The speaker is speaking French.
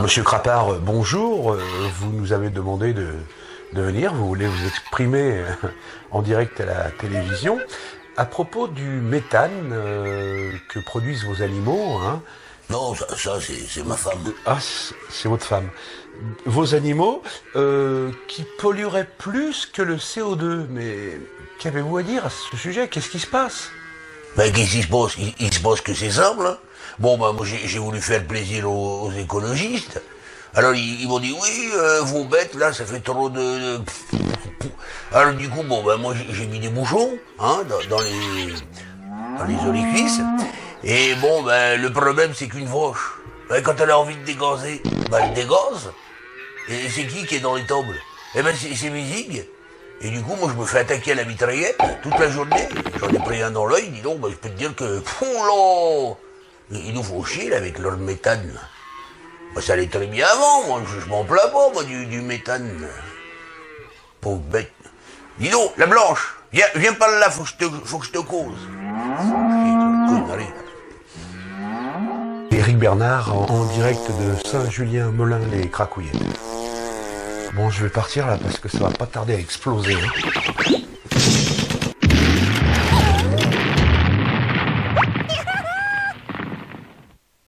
Monsieur Crapard, euh, bonjour. Euh, Vous nous avez demandé de, de venir. Vous voulez vous exprimer euh, en direct à la télévision. À propos du méthane euh, que produisent vos animaux, hein, Non, ça, ça, c'est c'est ma femme. ah, c'est votre femme. Vos animaux euh, qui pollueraient plus que le CO2. Mais qu'avez-vous à dire à ce sujet? Qu'est-ce qui se passe? Ben, qu'est-ce qui se passe? Il, il se passe que c'est simple. hein. Bon, ben, moi, j'ai voulu faire plaisir aux, écologistes. Alors, ils, ils m'ont dit, oui, euh, vos bêtes, là, ça fait trop de... Alors, du coup, bon, ben, moi, j'ai- mis des bouchons, hein, dans, les... dans les orifices. Et bon, ben, le problème, c'est qu'une vache, ben, quand elle a envie de dégazer, ben, elle dégaze. Et c'est qui qui est dans les tables? Eh ben, c'est mes. Et du coup, moi, je me fais attaquer à la mitraillette toute la journée. J'en ai pris un dans l'œil, dis donc, ben, je peux te dire que... Là Ils nous font chier, là, avec leur méthane. Ben, ça allait très bien avant, moi, je, m'en plains pas, moi, du, méthane. Pauvre bête. Dis donc, la blanche, viens, viens par là, faut que je te, faut que je te cause. Éric Bernard en, en direct de Saint-Julien-Molin les Cracouillettes. Bon, je vais partir là parce que ça va pas tarder à exploser. hein.